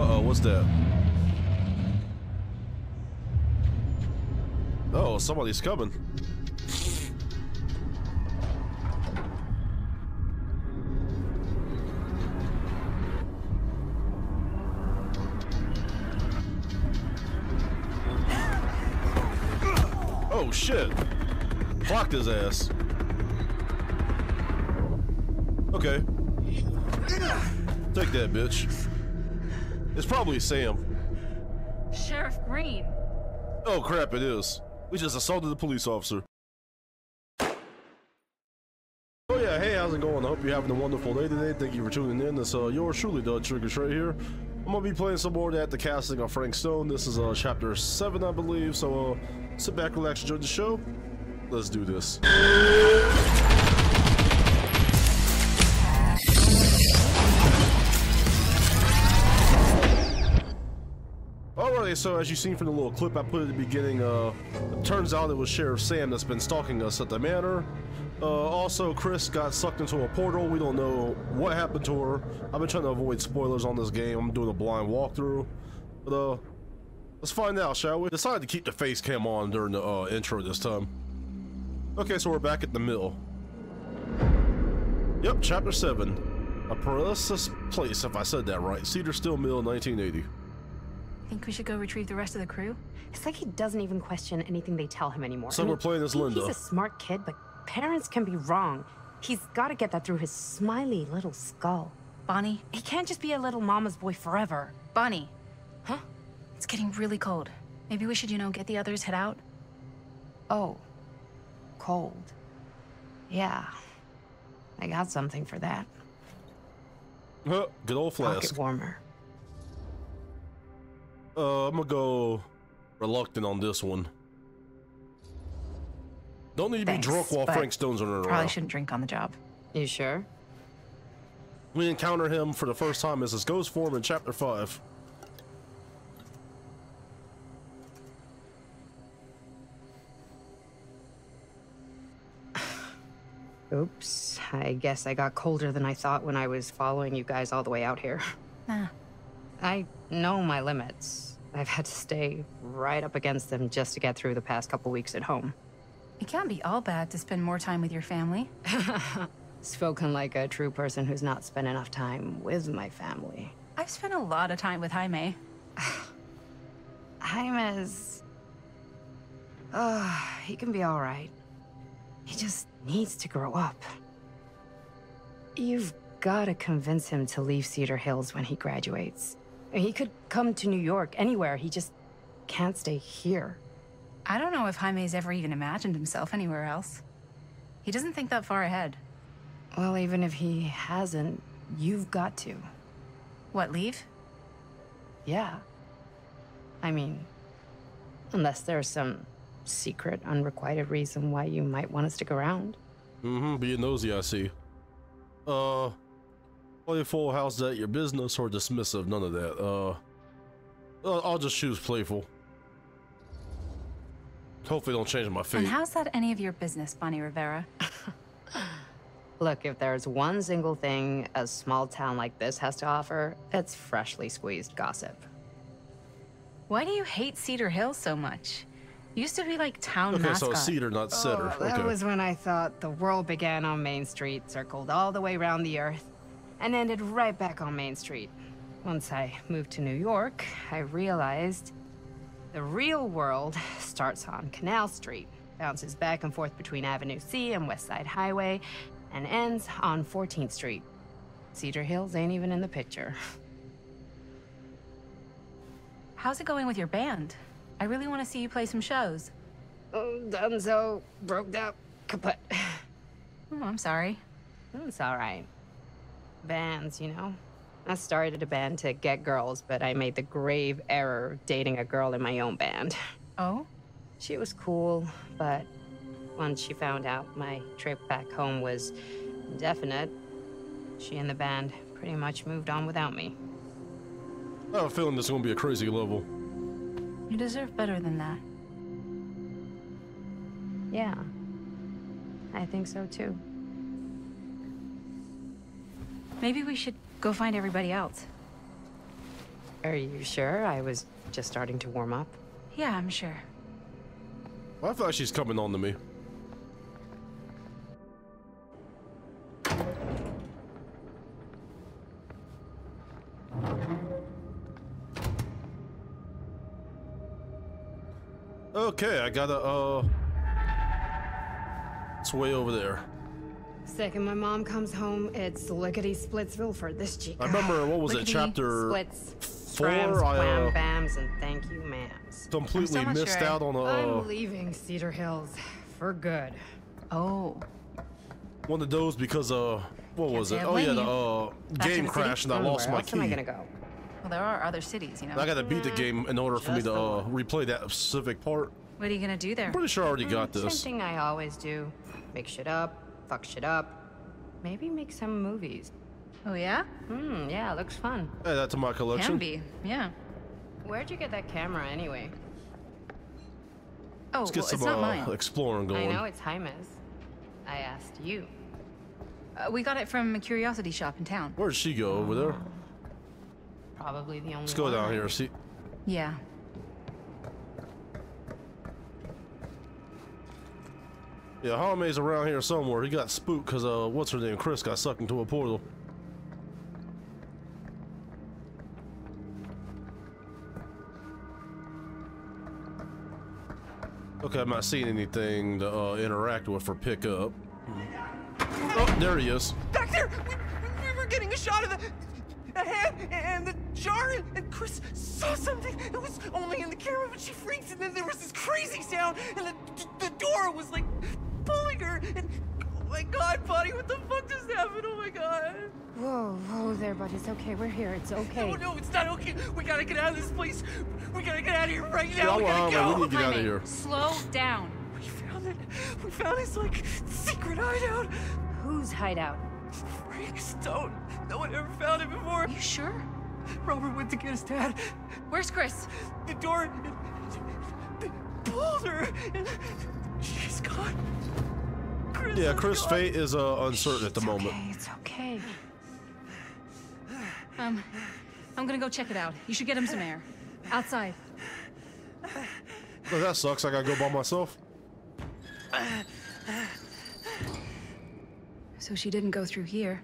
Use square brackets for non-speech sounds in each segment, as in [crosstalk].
Uh-oh, what's that? Oh, somebody's coming. Oh shit! Blocked his ass. Okay. Take that, bitch. It's probably Sam. Sheriff Green. Oh crap, it is. We just assaulted the police officer. Oh yeah, hey, how's it going? I hope you're having a wonderful day today. Thank you for tuning in. It's uh, yours truly, Doug Triggers right here. I'm gonna be playing some more at the casting of Frank Stone. This is uh, chapter 7, I believe. So uh, sit back, relax, enjoy the show. Let's do this. So as you've seen from the little clip I put at the beginning, uh, turns out it was Sheriff Sam that's been stalking us at the manor. Uh, also, Chris got sucked into a portal. We don't know what happened to her. I've been trying to avoid spoilers on this game. I'm doing a blind walkthrough. But, uh, let's find out, shall we? Decided to keep the face cam on during the, uh, intro this time. Okay, so we're back at the mill. Yep, chapter 7. A perilous place, if I said that right. Cedar Still Mill, 1980. Think we should go retrieve the rest of the crew? It's like he doesn't even question anything they tell him anymore. So we're playing as Linda. He's a smart kid, but parents can be wrong. He's got to get that through his smiley little skull. Bonnie? He can't just be a little mama's boy forever. Bonnie. Huh? It's getting really cold. Maybe we should, you know, get the others, head out? Oh. Cold. Yeah. I got something for that. Huh, good old flask. Pocket warmer. Uh, I'm gonna go reluctant on this one. Don't need to Thanks, be drunk while Frank Stone's running Probably shouldn't drink on the job. You sure? We encounter him for the first time as his ghost form in chapter 5. [sighs] Oops. I guess I got colder than I thought when I was following you guys all the way out here. Nah. I know my limits. I've had to stay right up against them just to get through the past couple weeks at home. It can't be all bad to spend more time with your family. [laughs] Spoken like a true person who's not spent enough time with my family. I've spent a lot of time with Jaime. [sighs] Jaime's. Uh, he can be alright. He just needs to grow up. You've gotta convince him to leave Cedar Hills when he graduates. He could come to New York, anywhere. He just can't stay here. I don't know if Jaime's ever even imagined himself anywhere else. He doesn't think that far ahead. Well, even if he hasn't, you've got to. What, leave? Yeah. I mean, unless there's some secret, unrequited reason why you might want to stick around. Mm-hmm, being nosy, I see. Uh, playful, how's that your business, or dismissive? None of that. Uh, I'll just choose playful. Hopefully don't change my fate. And how's that any of your business, Bonnie Rivera? [laughs] Look, if there's one single thing a small town like this has to offer, it's freshly squeezed gossip. Why do you hate Cedar Hill so much? Used to be like town Okay, so mascot. cedar, not cedar. Oh, that was when I thought the world began on Main Street, circled all the way around the earth, and ended right back on Main Street. Once I moved to New York, I realized the real world starts on Canal Street, bounces back and forth between Avenue C and West Side Highway, and ends on 14th Street. Cedar Hills ain't even in the picture. How's it going with your band? I really want to see you play some shows. Oh, done so, broke up, kaput. Oh, I'm sorry. It's all right. Bands, you know. I started a band to get girls, but I made the grave error of dating a girl in my own band. [laughs] Oh? She was cool, but once she found out my trip back home was indefinite, she and the band pretty much moved on without me. I have a feeling this is gonna be a crazy level. You deserve better than that. Yeah. I think so too. Maybe we should go find everybody else. Are you sure? I was just starting to warm up. Yeah, I'm sure. I feel like she's coming on to me. Okay, I gotta, uh... It's way over there. Second my mom comes home, it's lickety splitsville for this chica. I remember, what was it, chapter splits, four? scrams, I, wham uh, bams, and thank you, ma'ams. completely still not missed sure out on, uh, I'm leaving Cedar Hills for good. Oh. one of those because, uh, what was it? Oh yeah, the, uh, game crashed and I lost where my else am I gonna go? Well, there are other cities, you know. I gotta beat the game in order for me to, uh, replay that specific part. What are you gonna do there? I'm pretty sure I already got Same this. thing I always do. Make shit up, fuck shit up. Maybe make some movies. Oh, yeah? Hmm, yeah, looks fun. Add that to my collection. Can be. Yeah. Where'd you get that camera anyway? Oh, Let's get well, some it's not uh, mine. exploring I going. know it's Jaime's. I asked you. Uh, we got it from a curiosity shop in town. Where'd she go? Over there? Probably the only Let's go one. down here. See, Yeah. Yeah, Jaime's around here somewhere. He got spooked because uh, what's her name? Chris got sucked into a portal. Okay, I'm not seeing anything to uh, interact with or pick up. Oh, there he is. Back there! We, we were getting a shot of the, the head and the jar, and, and Chris saw something. It was only in the camera, but she freaked, and then there was this crazy sound, and the, the door was like pulling her. And oh my god, buddy, what the fuck just happened? Oh my god. Whoa, whoa there, buddy. It's okay. We're here. It's okay. No, no, it's not okay. We gotta get out of this place. We gotta get out of here right Yeah, now. we gotta go. we need to get out of here. Slow down. We found it. We found his like secret hideout. Whose hideout? Freaks don't. No one ever found it before. Are you sure? Robert went to get his dad. Where's Chris? The door pulled her, and she's gone. Chris Yeah, is Chris' gone. fate is uh, uncertain at the It's moment. okay. It's okay. Um, I'm gonna go check it out. You should get him some air. Outside. Oh, that sucks. I gotta go by myself. So she didn't go through here.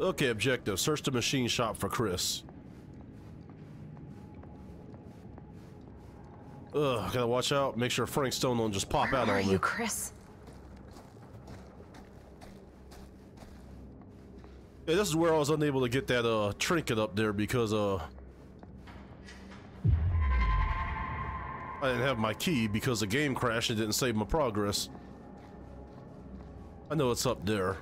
Okay, objective. Search the machine shop for Chris. Ugh, gotta watch out. Make sure Frank Stone don't just pop out Where are on me. you, Chris? Yeah, this is where I was unable to get that uh trinket up there because uh I didn't have my key because the game crashed and didn't save my progress. I know it's up there.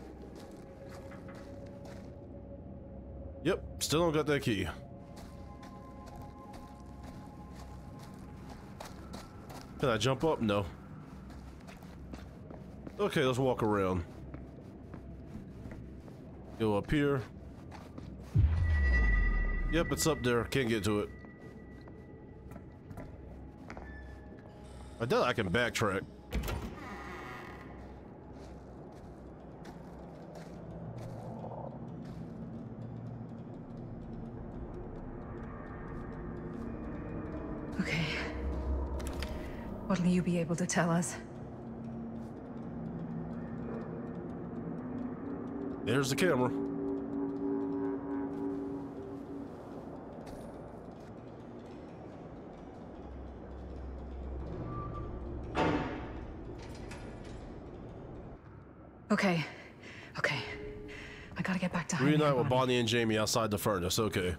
Yep, still don't got that key. Can I jump up? No. Okay, let's walk around. Go up here. Yep, it's up there. Can't get to it. I doubt I can backtrack. Okay. What'll you be able to tell us? There's the camera. Okay. Okay. I gotta get back to Reunite with. Bonnie and Jaime outside the furnace. Okay.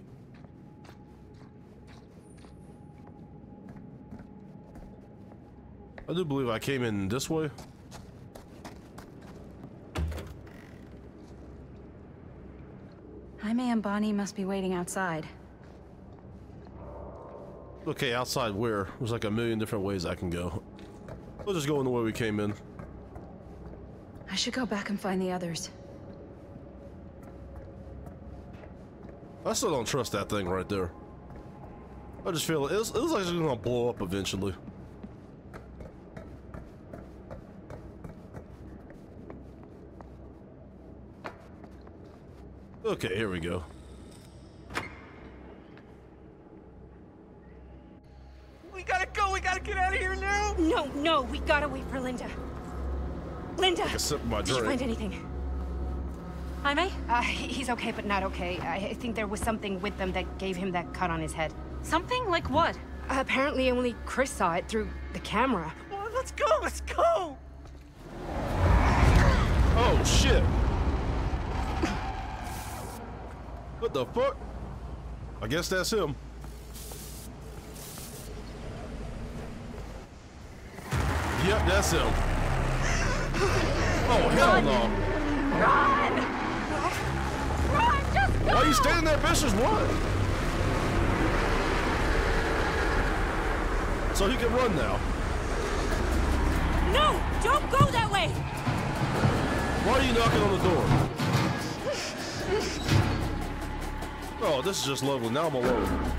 I do believe I came in this way. Jaime and Bonnie must be waiting outside. Okay, outside where? There's like a million different ways I can go. We'll just go in the way we came in. I should go back and find the others. I still don't trust that thing right there. I just feel it, it looks like it's gonna blow up eventually. Okay, here we go. We gotta go, we gotta get out of here now! No, no, we gotta wait for Linda. Linda! Did you find anything? Jaime? Uh, he's okay, but not okay. I think there was something with them that gave him that cut on his head. Something? Like what? Uh, apparently only Chris saw it through the camera. Well, let's go, let's go! Oh, shit! What the fuck? I guess that's him. Yep, that's him. Oh hell no! Run! Run! Just go! Why are you standing there, bitch? Just run! So he can run now. No! Don't go that way! Why are you knocking on the door? Oh, this is just lovely. Now I'm alone.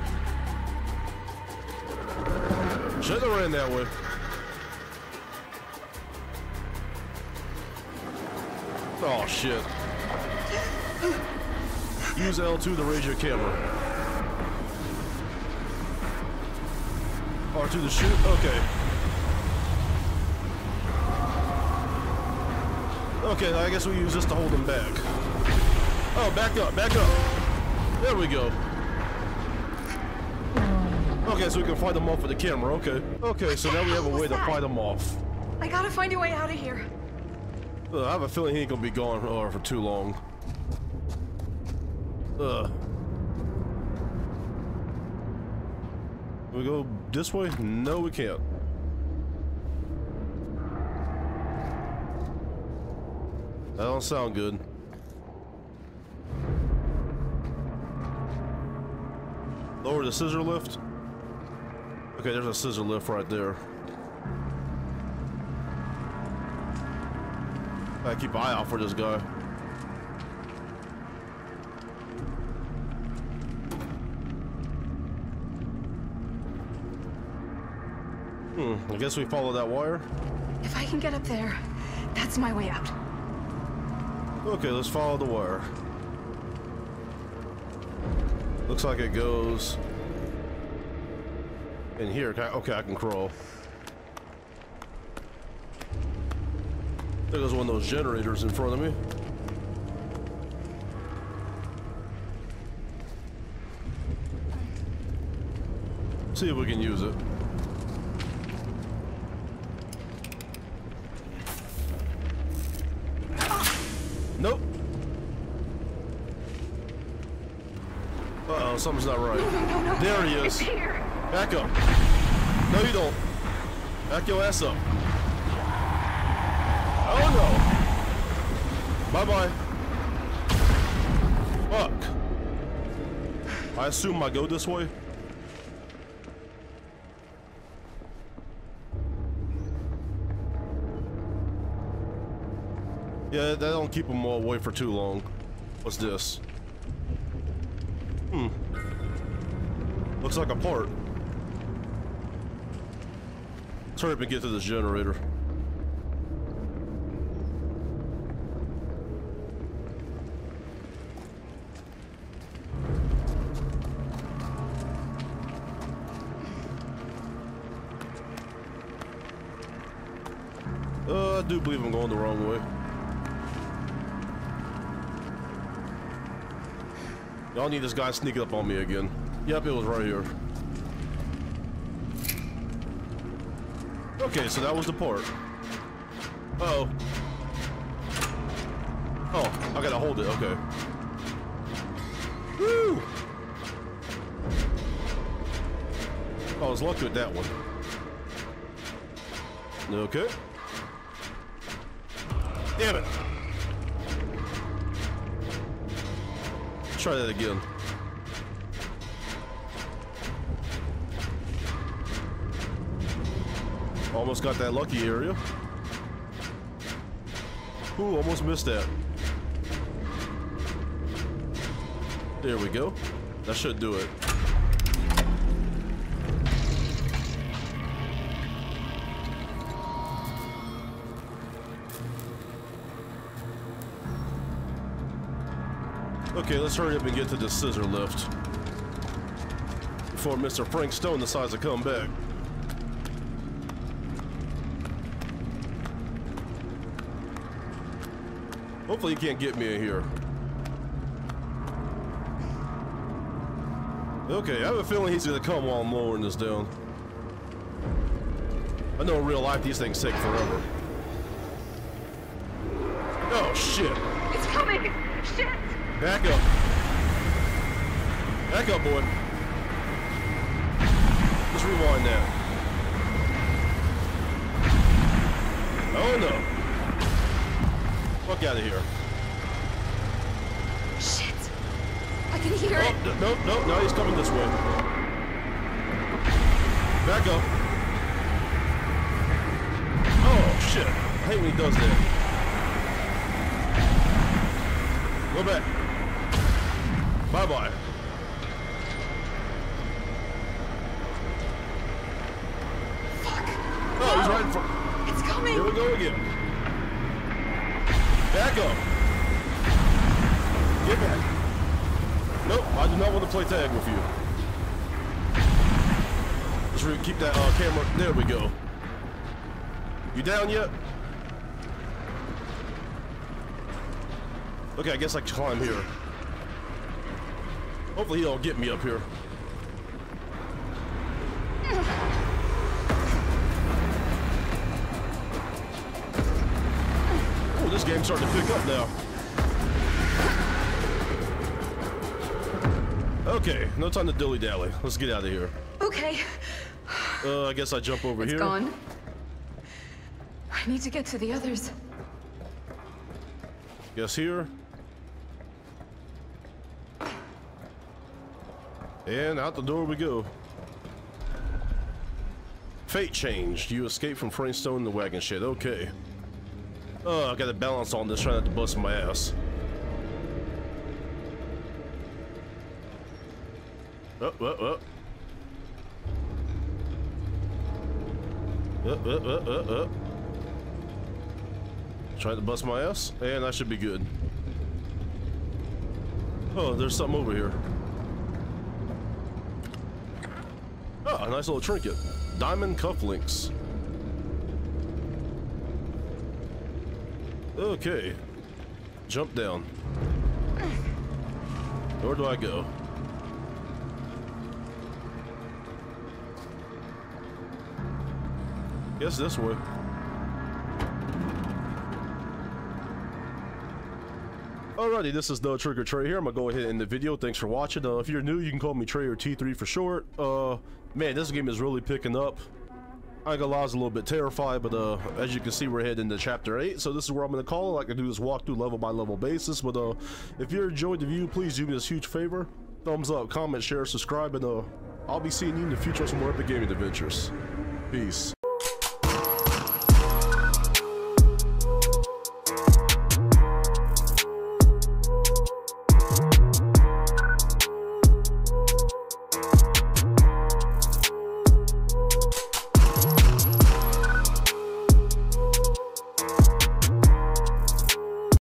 Shouldn't have ran that way. Oh shit. Use L2 to raise your camera. R2 to shoot? Okay. Okay, I guess we use this to hold him back. Oh, back up, back up. There we go. Okay, so we can fight them off with the camera, okay. Okay, so now we have a way to fight them off. I gotta find a way out of here. Uh, I have a feeling he ain't gonna be gone uh, for too long. Uh. We go this way? No, we can't. That don't sound good. Lower the scissor lift. Okay, there's a scissor lift right there. Gotta keep an eye out for this guy. Hmm, I guess we follow that wire. If I can get up there, that's my way out. Okay, let's follow the wire. Looks like it goes in here. I- Okay, I can crawl. There goes one of those generators in front of me. See if we can use it. Uh-oh, something's not right. [laughs] There he is. Back up. No, you don't. Back your ass up. Oh no. Bye-bye. Fuck. I assume I go this way. Yeah, that don't keep them all away for too long. What's this? Hmm. Looks like a part. Let's hurry up and get to this generator. Uh, I do believe I'm going the wrong way. Y'all need this guy sneaking up on me again. Yep, it was right here. Okay, so that was the port. Uh oh. Oh, I gotta hold it, okay. Woo! I was lucky with that one. Okay. Damn it. Try that again. Almost got that lucky area. Ooh, almost missed that. There we go. That should do it. Okay, let's hurry up and get to the scissor lift. Before Mr. Frank Stone decides to come back. Hopefully he can't get me in here. Okay, I have a feeling he's gonna come while I'm lowering this down. I know in real life these things take forever. Oh shit! It's coming! Shit! Back up. Back up, boy. Let's rewind now. Oh no. Fuck out of here. Shit! I can hear Oh, it! no, no, no, he's coming this way. Back up. Oh, shit. I hate when he does that. Go back. Bye-bye. Fuck. Oh, he's right in front. It's coming! Here we go again. Back up. Get back. Nope, I do not want to play tag with you. Let's keep that uh, camera. There we go. You down yet? Okay, I guess I climb here. Hopefully he don't get me up here. Oh, this game's starting to pick up now. Okay, no time to dilly dally. Let's get out of here. Okay, Uh, I guess I jump over it's here. gone. I need to get to the others. Guess here. And out the door we go. Fate changed. You escape from Frank Stone and the wagon shed. Okay. Oh, I gotta balance on this, try not to bust my ass. Oh, oh, oh. Uh, uh, uh, uh, uh. Trying to bust my ass, and I should be good. Oh, there's something over here. Oh, a nice little trinket. Diamond cufflinks. Okay. Jump down. Where do I go? Guess this way. Alrighty, this is the Trigger Trey here. I'm gonna go ahead and end the video. Thanks for watching. Uh, if you're new, you can call me Trey or T3 for short. Uh, man, this game is really picking up. I ain't gonna lie, I was a little bit terrified, but uh, as you can see, we're heading into Chapter 8, so this is where I'm gonna call it. I can do this walkthrough level by level basis, but uh, if you enjoyed the view, please do me this huge favor. Thumbs up, comment, share, subscribe, and uh, I'll be seeing you in the future on some more epic gaming adventures. Peace.